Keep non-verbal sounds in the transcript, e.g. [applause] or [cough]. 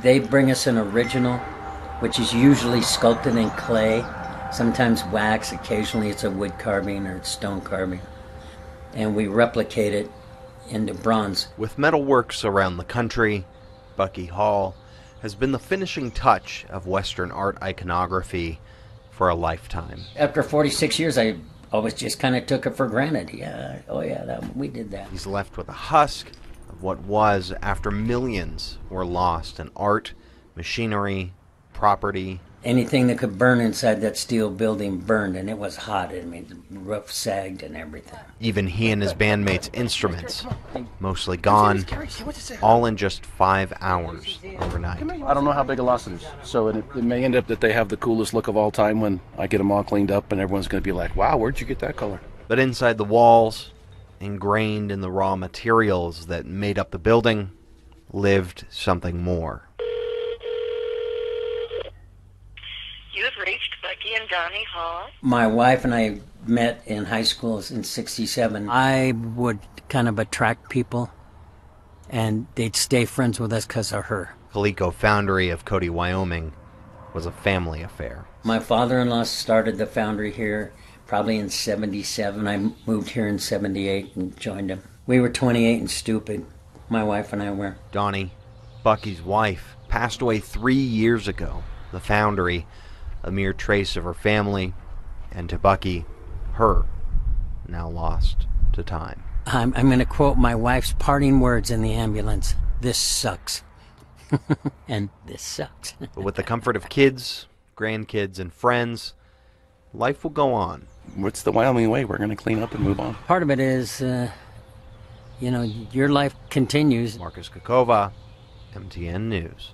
They bring us an original, which is usually sculpted in clay, sometimes wax, occasionally it's a wood carving or stone carving. And we replicate it into bronze. With metalworks around the country, Bucky Hall has been the finishing touch of Western art iconography for a lifetime. After 46 years, I always just kind of took it for granted. Yeah, oh yeah, that, we did that. He's left with a husk of what was after millions were lost in art, machinery, property. Anything that could burn inside that steel building burned, and it was hot. I mean, the roof sagged and everything. Even he and his bandmates' instruments, mostly gone, all in just five hours overnight. I don't know how big a loss it is. So it, it may end up that they have the coolest look of all time when I get them all cleaned up, and everyone's going to be like, wow, where'd you get that color? But inside the walls, ingrained in the raw materials that made up the building, lived something more. You have reached Bucky and Donnie Hall. My wife and I met in high school in 67. I would kind of attract people, and they'd stay friends with us because of her. Caleco Foundry of Cody, Wyoming was a family affair. My father in law started the foundry here probably in 77. I moved here in 78 and joined him. We were 28 and stupid. My wife and I were. Donnie, Bucky's wife, passed away three years ago. The foundry, a mere trace of her family, and to Bucky, her, now lost to time. I'm, I'm going to quote my wife's parting words in the ambulance This sucks. [laughs] and this sucks. but with the comfort of kids, grandkids, and friends, life will go on. What's the Wyoming way? We're going to clean up and move on. Part of it is, uh, you know, your life continues. Marcus Cocova, MTN News.